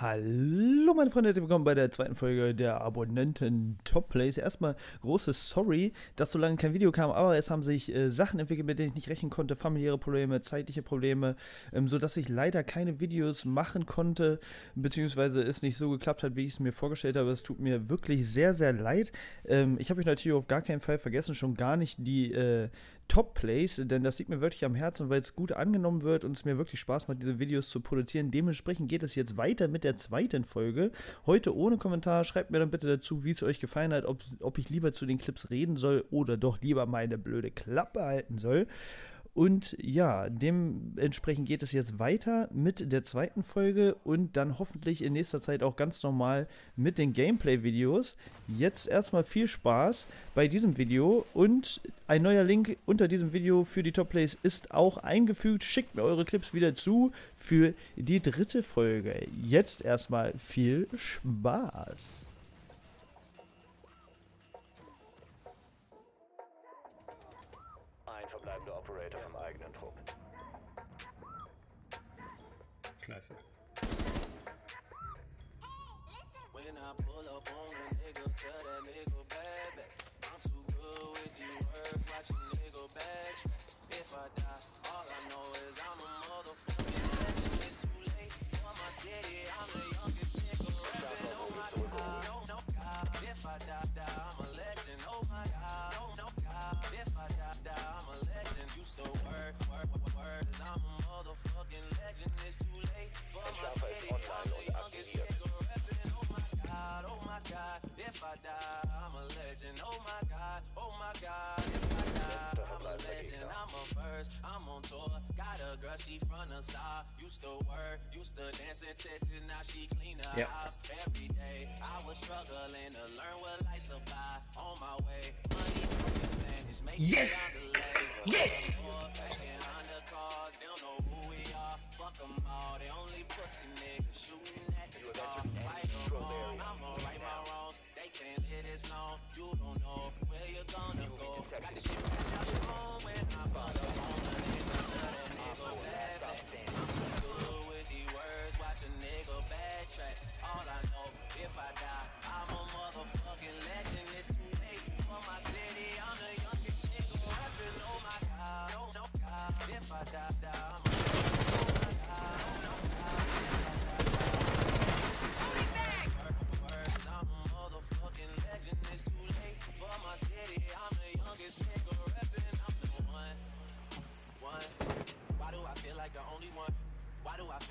Hallo meine Freunde, herzlich willkommen bei der zweiten Folge der Abonnenten Top Plays. Erstmal großes Sorry, dass so lange kein Video kam, aber es haben sich äh, Sachen entwickelt, mit denen ich nicht rechnen konnte, familiäre Probleme, zeitliche Probleme, ähm, sodass ich leider keine Videos machen konnte, beziehungsweise es nicht so geklappt hat, wie ich es mir vorgestellt habe. Es tut mir wirklich sehr, sehr leid. Ähm, ich habe euch natürlich auf gar keinen Fall vergessen, schon gar nicht die äh, Top-Plays, denn das liegt mir wirklich am Herzen, weil es gut angenommen wird und es mir wirklich Spaß macht, diese Videos zu produzieren. Dementsprechend geht es jetzt weiter mit der zweiten Folge. Heute ohne Kommentar. Schreibt mir dann bitte dazu, wie es euch gefallen hat, ob, ob ich lieber zu den Clips reden soll oder doch lieber meine blöde Klappe halten soll. Und ja, dementsprechend geht es jetzt weiter mit der zweiten Folge und dann hoffentlich in nächster Zeit auch ganz normal mit den Gameplay-Videos. Jetzt erstmal viel Spaß bei diesem Video und ein neuer Link unter diesem Video für die Top Plays ist auch eingefügt. Schickt mir eure Clips wieder zu für die dritte Folge. Jetzt erstmal viel Spaß. Operator vom eigenen Trupp. Klasse. When I pull up on a nigga, tell that nigga bad back. I'm too good with these words, watch a nigga backtrack. If I die, all I know is I'm a motherfucking I die, die, I'm a legend. Oh my god, oh no god. If I die, die, I'm a legend. Used to work, work, work, and I'm a motherfucking legend. It's too late for my city, I'm the youngest nigga. Oh my god, oh my god. If I die, a legend. Oh my god, oh my god. If I die, I'm a legend. I'm a first, I'm on tour. Got a girl, she from the south. Used to work, used to dance in Texas. Now she clean her Yeah. house every day. I was struggling to learn what life supply. On my way, money talking Spanish, make Yes. it down the lane. Yes. Backing under cars, they don't know who we are. Fuck 'em all, they only pussy niggas shooting at the star. Right or wrong, I'ma right my wrongs. They can't live this long. You don't know where you're gonna go. Got this shit back out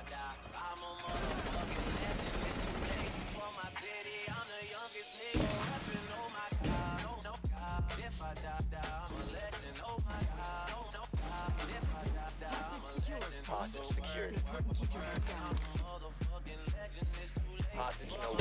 I die, I'm a motherfucking legend. It's too late for my city. I'm the youngest nigga rapping. Oh my god, no god. If I die, die, I'm a legend. Oh my god, no god. If I die, die, I'm a legend. I'm a motherfucking legend. It's too late. No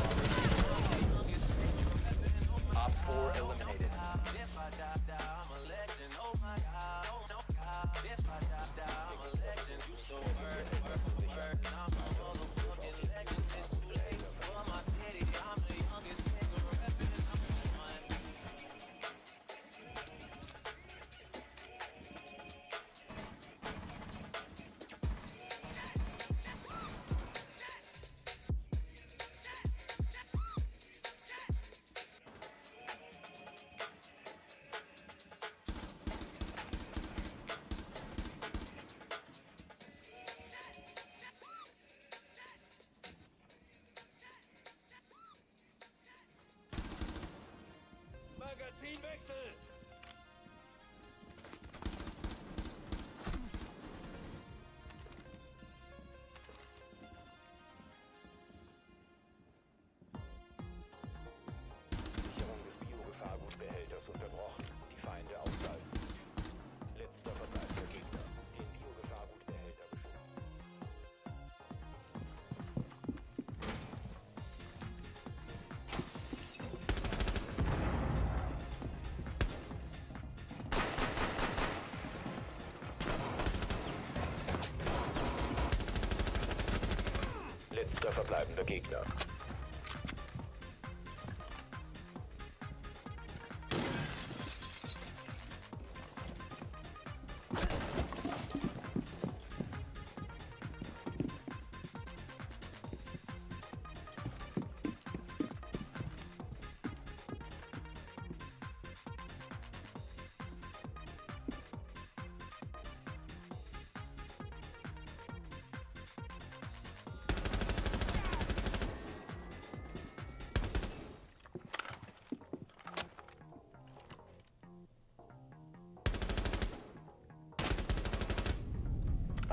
verbleibender Gegner.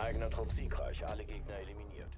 Eigener Trupp siegreich, alle Gegner eliminiert.